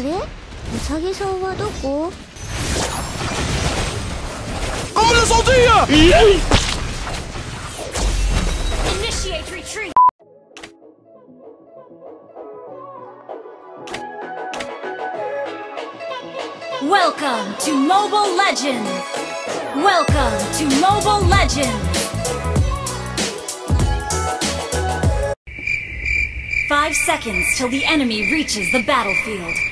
れウサギさんはどこ ¡Como lo sabía! Initiate retreat! Welcome to Mobile Legend. Welcome to Mobile Legend. Five seconds till the enemy reaches the battlefield.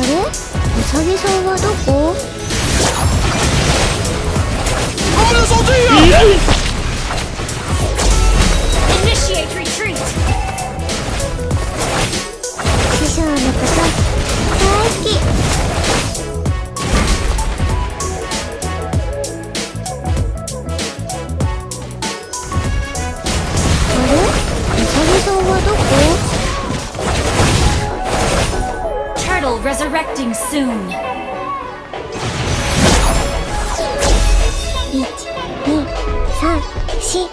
れ？うさぎさんはどこ？師匠のこと大好き。Erecting soon. Eight, nine, five, six,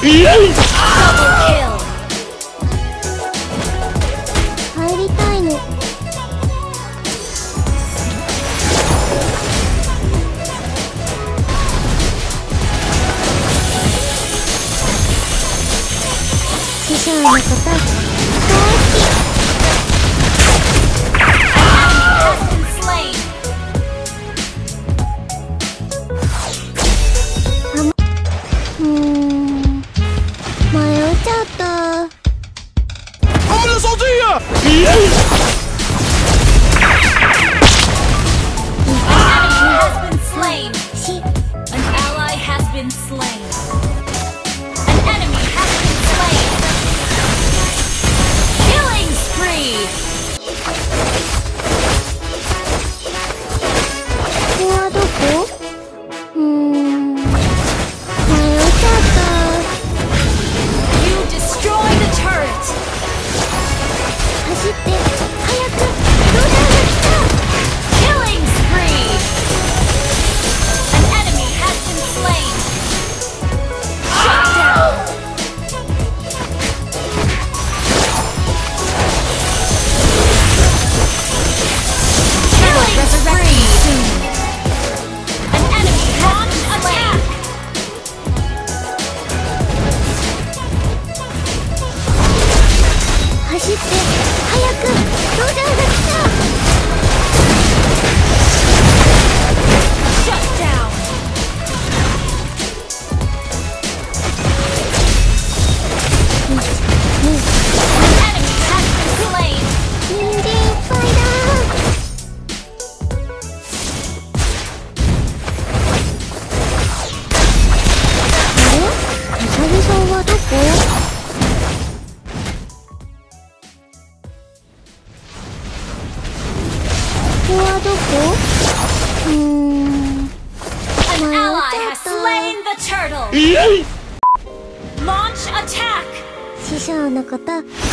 帰りたいの、師匠のことこと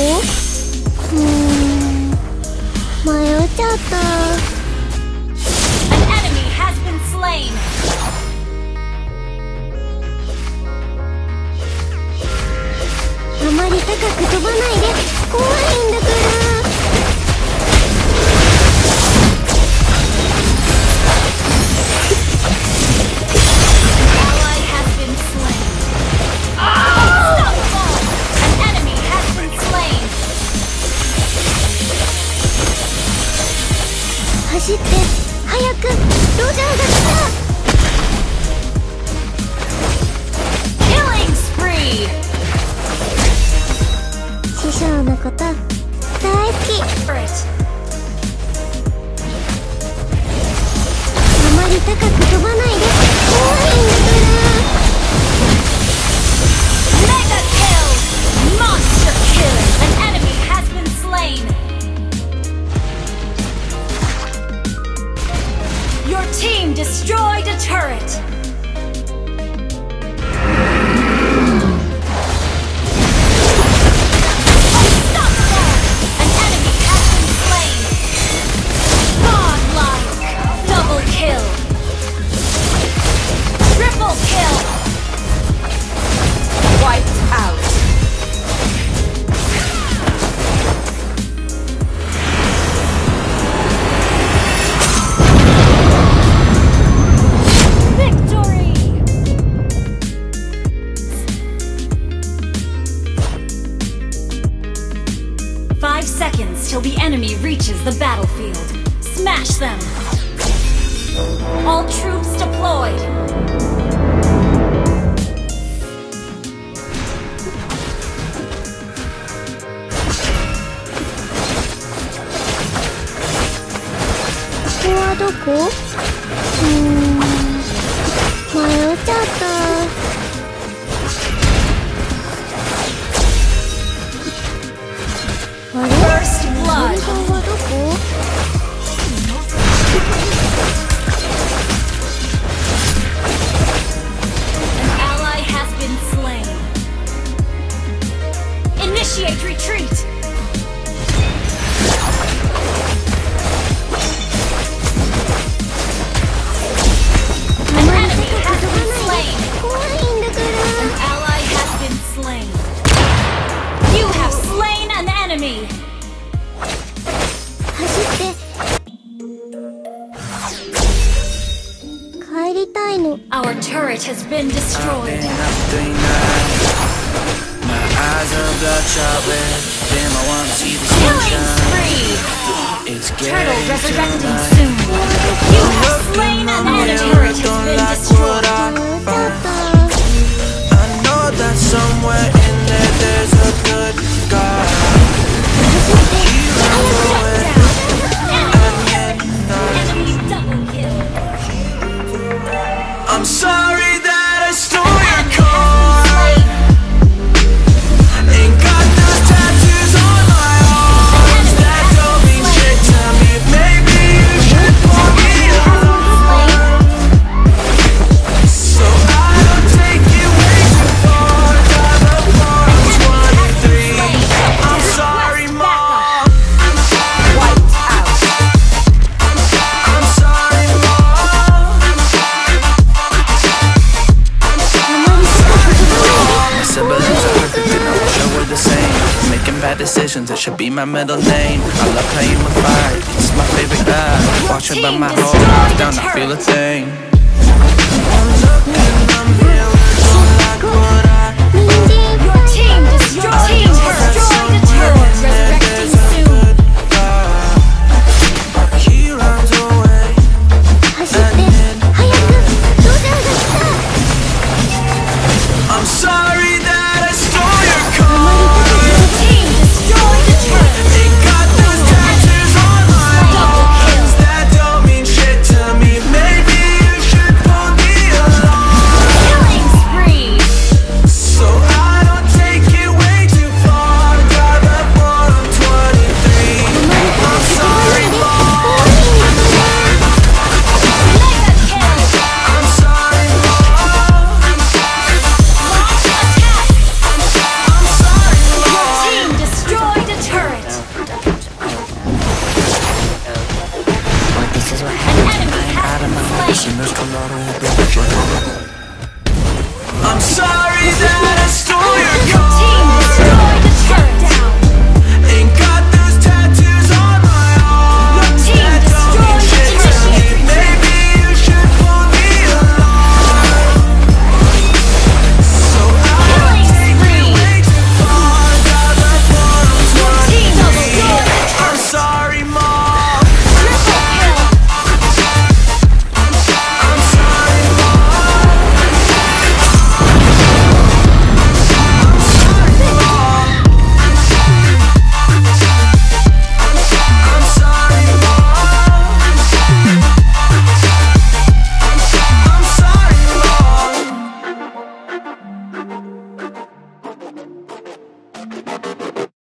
うん迷っちゃったあまり高く飛ばないで。怖いね。走って。早くロジャーが。来た Killing spree. 師匠のこと大好き。あまり高く飛ばない。The battlefield. Smash them! All troops deployed! こ been destroyed. I've been three. My eyes are bloodshot red. Damn, I wanna see the Killing spree! It's Turtle resurrecting soon. You have slain an enemy. It has been destroyed. I know that somewhere bad decisions, it should be my middle name. I love how you fight, it's my favorite guy. Watching by my whole life down, I feel a thing. Your team destroy.